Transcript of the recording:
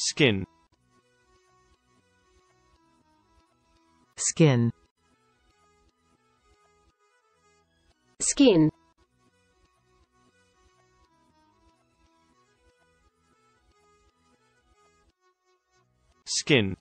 skin. Skin. Skin. Skin.